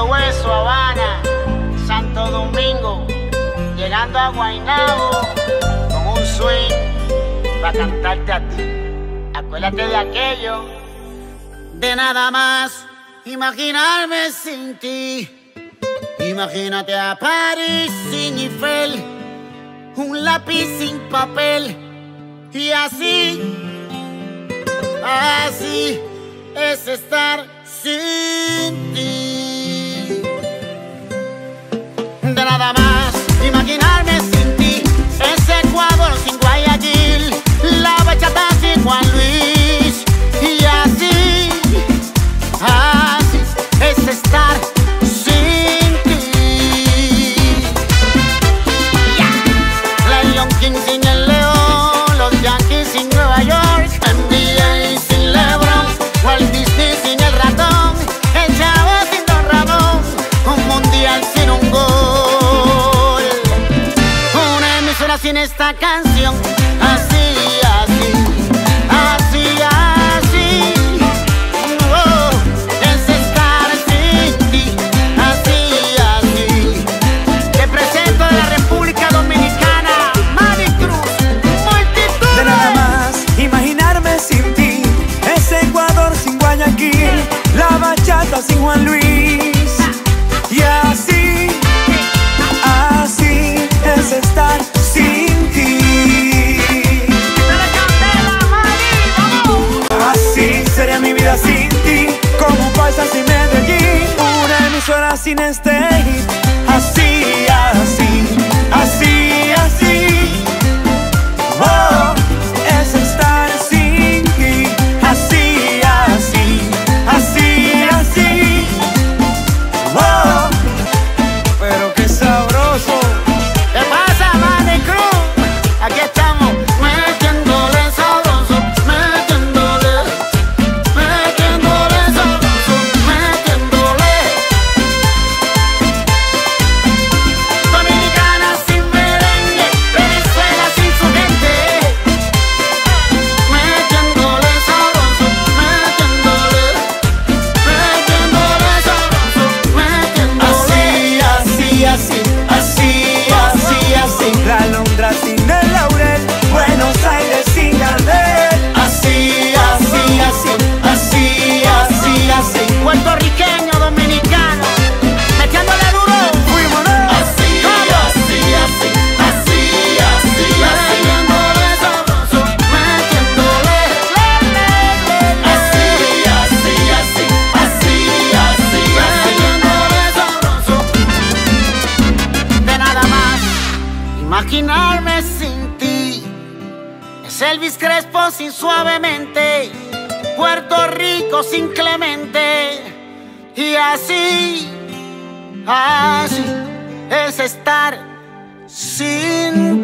Hueso, Habana, Santo Domingo, llegando a Guaynabo con un swing para cantarte a ti. Acuérdate de aquello. De nada más imaginarme sin ti. Imagínate a París sin Eiffel, un lápiz sin papel y así, así es estar sin ti. esta canción. sin este imaginarme sin ti. Es Elvis Crespo sin suavemente, Puerto Rico sin Clemente. Y así, así es estar sin ti.